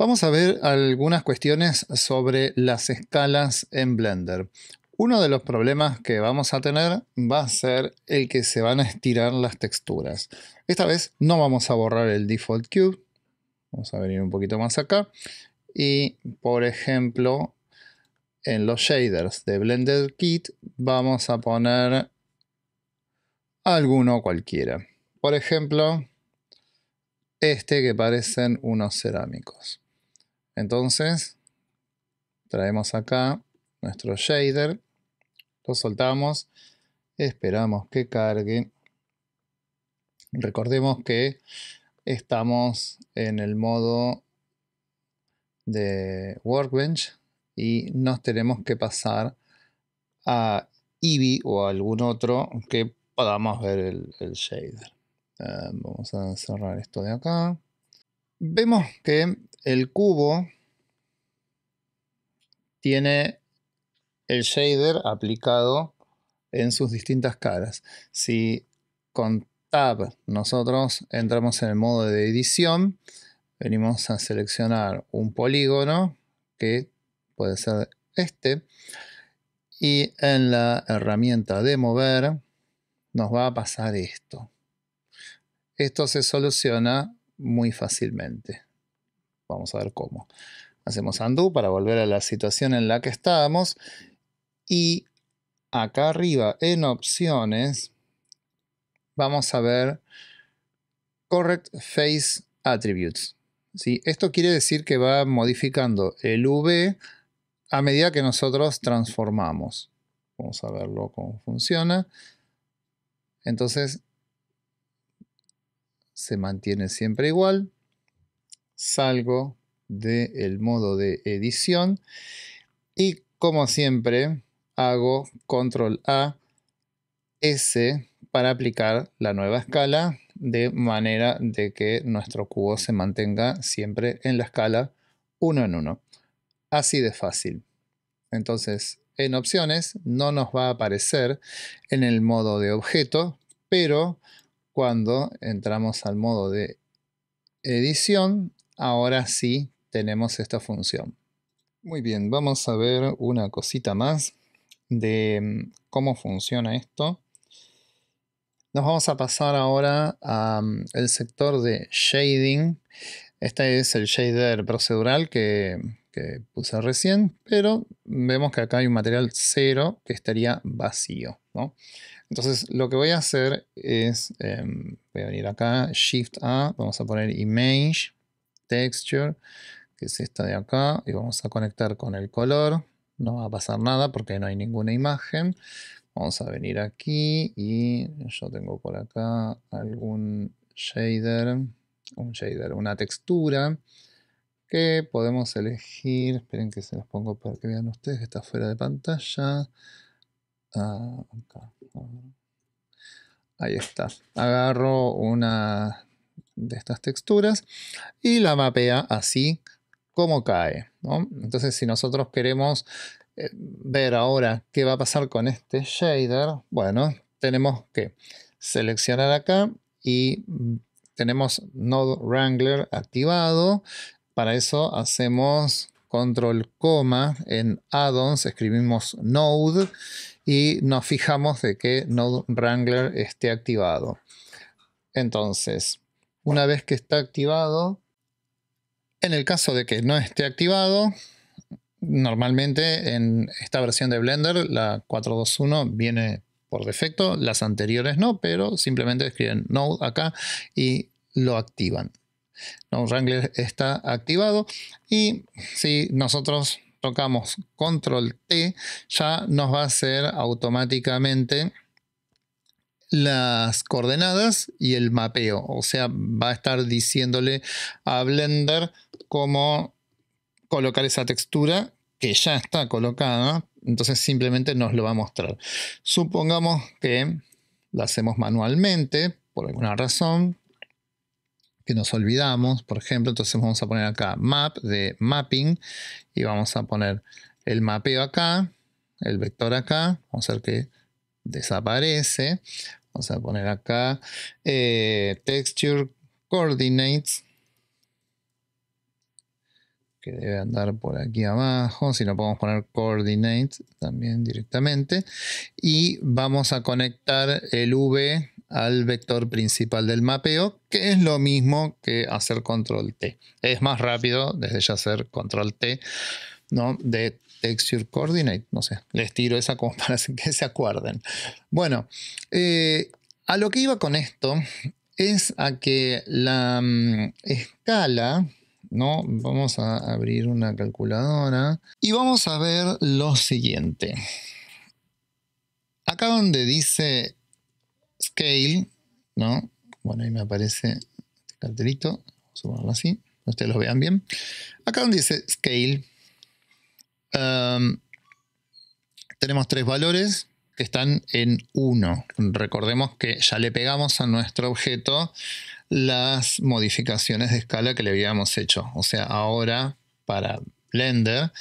Vamos a ver algunas cuestiones sobre las escalas en Blender. Uno de los problemas que vamos a tener va a ser el que se van a estirar las texturas. Esta vez no vamos a borrar el default cube. Vamos a venir un poquito más acá. Y por ejemplo, en los shaders de Blender Kit vamos a poner alguno cualquiera. Por ejemplo, este que parecen unos cerámicos. Entonces, traemos acá nuestro shader, lo soltamos, esperamos que cargue. Recordemos que estamos en el modo de Workbench y nos tenemos que pasar a Eevee o algún otro que podamos ver el, shader. Eh, vamos a cerrar esto de acá. Vemos que el cubo tiene el shader aplicado en sus distintas caras. Si con Tab nosotros entramos en el modo de edición, venimos a seleccionar un polígono que puede ser este y en la herramienta de mover nos va a pasar esto. Esto se soluciona muy fácilmente. Vamos a ver cómo. Hacemos undo para volver a la situación en la que estábamos. Y acá arriba en opciones vamos a ver Correct Face Attributes. ¿Sí? Esto quiere decir que va modificando el V a medida que nosotros transformamos. Vamos a verlo cómo funciona. Entonces se mantiene siempre igual salgo del modo de edición y como siempre hago control A S para aplicar la nueva escala de manera de que nuestro cubo se mantenga siempre en la escala 1 en 1. Así de fácil. Entonces, en opciones no nos va a aparecer en el modo de objeto, pero cuando entramos al modo de edición, ahora sí tenemos esta función. Muy bien, vamos a ver una cosita más de mm, cómo funciona esto. Nos vamos a pasar ahora al mm, sector de shading. Este es el shader procedural que, puse recién, pero vemos que acá hay un material cero que estaría vacío. Entonces lo que voy a hacer es, em, voy a venir acá, Shift A, vamos a poner Image, texture, que es esta de acá, y vamos a conectar con el color. No va a pasar nada porque no hay ninguna imagen. Vamos a venir aquí y yo tengo por acá algún shader, un shader, una textura que podemos elegir. Esperen que se los pongo para que vean ustedes que está fuera de pantalla. Ah, Ahí está. Agarro una de estas texturas y la mapea así como cae. Entonces si nosotros queremos eh, ver ahora qué va a pasar con este shader, bueno, tenemos que seleccionar acá y tenemos Node Wrangler activado. Para eso hacemos control coma en addons, escribimos node y nos fijamos de que Node Wrangler esté activado. Entonces, una vez que está activado, en el caso de que no esté activado, normalmente en esta versión de Blender, la 421 viene por defecto, las anteriores no, pero simplemente escriben Node acá y lo activan. Node Wrangler está activado y si nosotros tocamos Control T, ya nos va a hacer automáticamente las coordenadas y el mapeo. O sea, va a estar diciéndole a Blender cómo colocar esa textura que ya está colocada. Entonces simplemente nos lo va a mostrar. Supongamos que la hacemos manualmente por alguna razón que nos olvidamos, por ejemplo, entonces vamos a poner acá map de mapping y vamos a poner el mapeo acá, el vector acá, vamos a ver que desaparece. Vamos a poner acá eh, texture coordinates. que debe andar por aquí abajo, si no podemos poner coordinate también directamente, y vamos a conectar el V al vector principal del mapeo, que es lo mismo que hacer control T. Es más rápido desde ya hacer control T, ¿no? De texture coordinate, no sé, les tiro esa como para que se acuerden. Bueno, eh, a lo que iba con esto es a que la mm, escala, ¿no? Vamos a abrir una calculadora y vamos a ver lo siguiente. Acá donde dice scale, ¿no? Bueno, ahí me aparece este cartelito, vamos a ponerlo así, ustedes lo vean bien. Acá donde dice scale, um, tenemos tres valores que están en 1. Recordemos que ya le pegamos a nuestro objeto las modificaciones de escala que le habíamos hecho. O sea, ahora para Blender,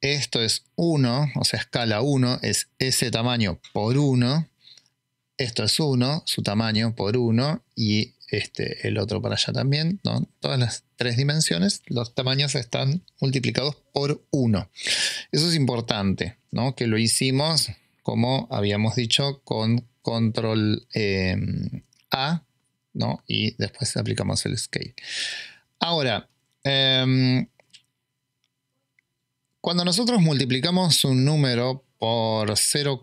esto es 1, o sea, escala 1 es ese tamaño por 1 esto es 1, su tamaño por 1 y este, el otro para allá también, ¿no? Todas las tres dimensiones, los tamaños están multiplicados por 1. Eso es importante, ¿no? Que lo hicimos, como habíamos dicho, con control em, A, ¿no? Y después aplicamos el scale. Ahora, em, cuando nosotros multiplicamos un número por 0,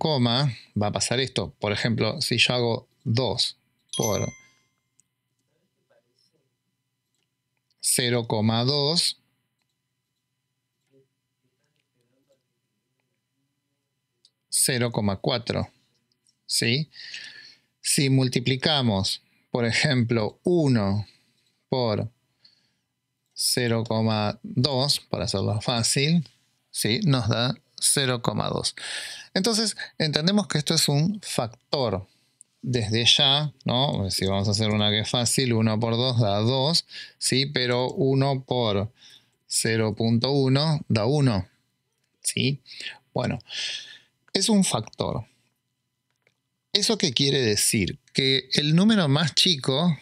va a pasar esto. Por ejemplo, si yo hago 2 por 0,2, ...0,4... ¿Sí? Si multiplicamos, por ejemplo, 1 por 0,2, para hacerlo fácil, ¿sí? nos da 0,2. Entonces, entendemos que esto es un factor. Desde ya, ¿no? Si vamos a hacer una que es fácil, 1 por 2 da 2, ¿sí? Pero 1 por 0.1 da 1, ¿sí? Bueno, es un factor. ¿Eso qué quiere decir? Que el número más chico,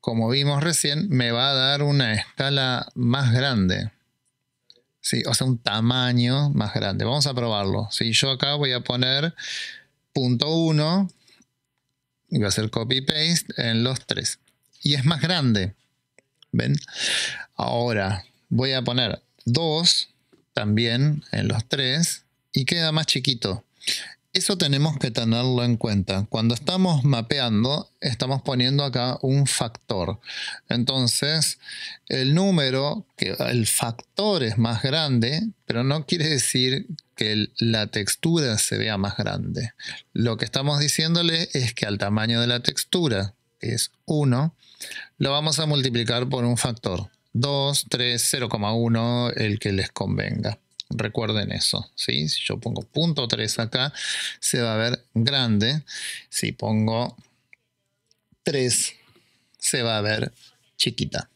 como vimos recién, me va a dar una escala más grande. ¿sí? o sea, un tamaño más grande. Vamos a probarlo. Si Yo acá voy a poner punto 1 y voy a hacer copy paste en los tres. Y es más grande. ¿Ven? Ahora voy a poner 2 también en los tres y queda más chiquito. Eso tenemos que tenerlo en cuenta. Cuando estamos mapeando, estamos poniendo acá un factor. Entonces, el número, que el factor es más grande, pero no quiere decir que la textura se vea más grande. Lo que estamos diciéndole es que al tamaño de la textura, que es 1, lo vamos a multiplicar por un factor. 2, 3, 0,1, el que les convenga. Recuerden eso, ¿sí? Si yo pongo punto 3 acá, se va a ver grande. Si pongo 3, se va a ver chiquita.